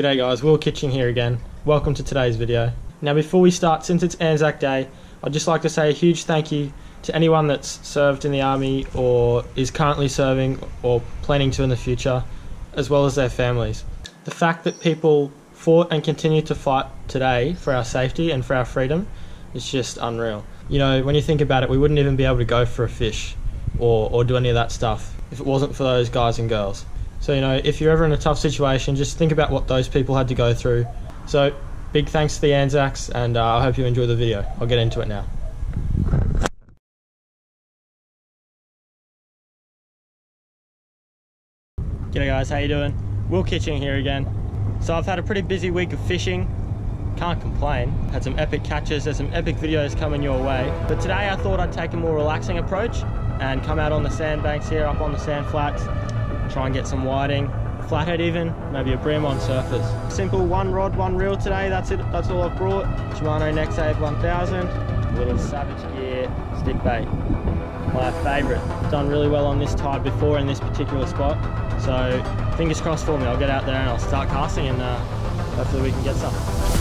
G'day guys, Will Kitching here again. Welcome to today's video. Now before we start, since it's Anzac Day, I'd just like to say a huge thank you to anyone that's served in the army or is currently serving or planning to in the future, as well as their families. The fact that people fought and continue to fight today for our safety and for our freedom is just unreal. You know, when you think about it, we wouldn't even be able to go for a fish or, or do any of that stuff if it wasn't for those guys and girls. So, you know, if you're ever in a tough situation, just think about what those people had to go through. So, big thanks to the Anzacs, and uh, I hope you enjoy the video. I'll get into it now. G'day guys, how you doing? Will Kitching here again. So I've had a pretty busy week of fishing. Can't complain. Had some epic catches, there's some epic videos coming your way. But today I thought I'd take a more relaxing approach and come out on the sandbanks here, up on the sand flats, try and get some whiting, flathead even, maybe a bream on surface. Simple one rod, one reel today, that's it, that's all I've brought. Shimano Nexave 1000, little Savage Gear stick bait. My favourite. Done really well on this tide before in this particular spot. So fingers crossed for me, I'll get out there and I'll start casting and uh, hopefully we can get some.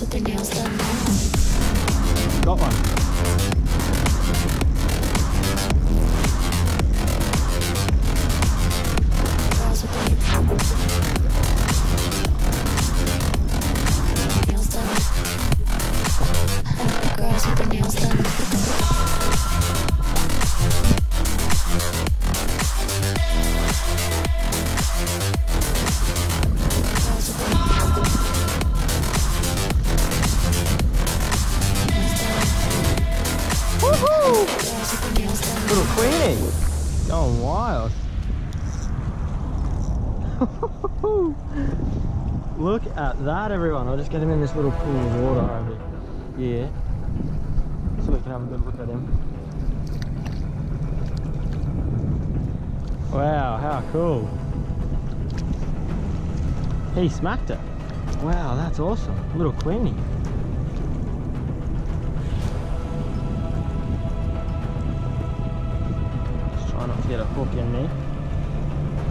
With their nails done now. Got one. Little Queenie. Going wild. Look at that, everyone. I'll just get him in this little pool of water over here. Yeah. So we can have a good look at him. Wow, how cool. He smacked it. Wow, that's awesome. Little Queenie. Try not to get a hook in me.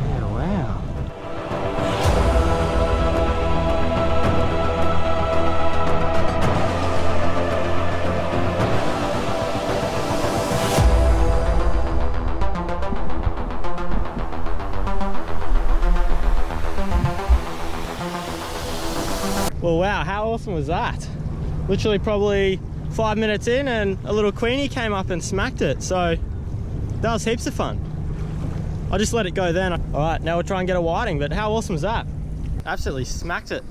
Yeah, wow. Well, wow, how awesome was that? Literally probably five minutes in and a little queenie came up and smacked it. So that was heaps of fun. I just let it go then. All right, now we'll try and get a whiting, but how awesome is that? Absolutely smacked it.